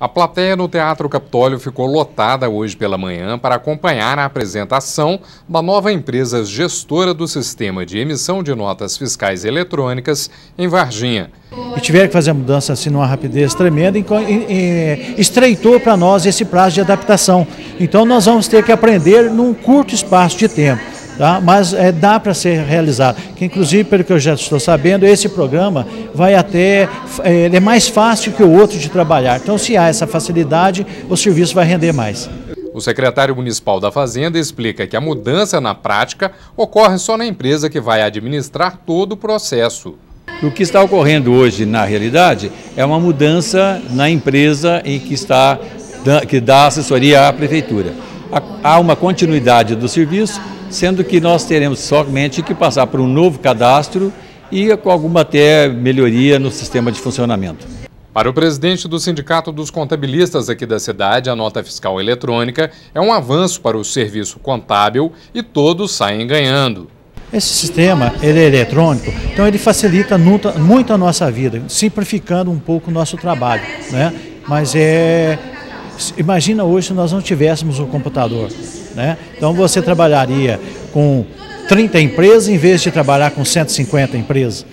A plateia no Teatro Capitólio ficou lotada hoje pela manhã para acompanhar a apresentação da nova empresa gestora do sistema de emissão de notas fiscais eletrônicas em Varginha. E tiveram que fazer a mudança assim numa rapidez tremenda e, e estreitou para nós esse prazo de adaptação. Então nós vamos ter que aprender num curto espaço de tempo tá? mas é, dá para ser realizado. Que, inclusive, pelo que eu já estou sabendo, esse programa vai até, é, é mais fácil que o outro de trabalhar. Então, se há essa facilidade, o serviço vai render mais. O secretário municipal da Fazenda explica que a mudança na prática ocorre só na empresa que vai administrar todo o processo. O que está ocorrendo hoje, na realidade, é uma mudança na empresa em que está que dá assessoria à prefeitura. Há uma continuidade do serviço, sendo que nós teremos somente que passar por um novo cadastro e com alguma até melhoria no sistema de funcionamento. Para o presidente do Sindicato dos Contabilistas aqui da cidade, a nota fiscal eletrônica é um avanço para o serviço contábil e todos saem ganhando. Esse sistema ele é eletrônico, então ele facilita muito a nossa vida, simplificando um pouco o nosso trabalho. Né? Mas é. Imagina hoje se nós não tivéssemos o computador. Né? Então você trabalharia com 30 empresas em vez de trabalhar com 150 empresas.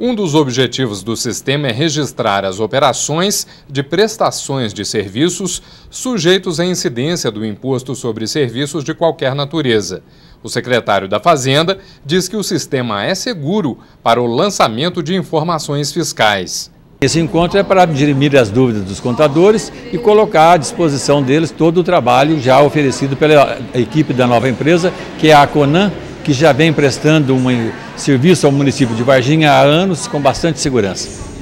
Um dos objetivos do sistema é registrar as operações de prestações de serviços sujeitos à incidência do imposto sobre serviços de qualquer natureza. O secretário da Fazenda diz que o sistema é seguro para o lançamento de informações fiscais. Esse encontro é para dirimir as dúvidas dos contadores e colocar à disposição deles todo o trabalho já oferecido pela equipe da nova empresa, que é a Conan, que já vem prestando um serviço ao município de Varginha há anos com bastante segurança.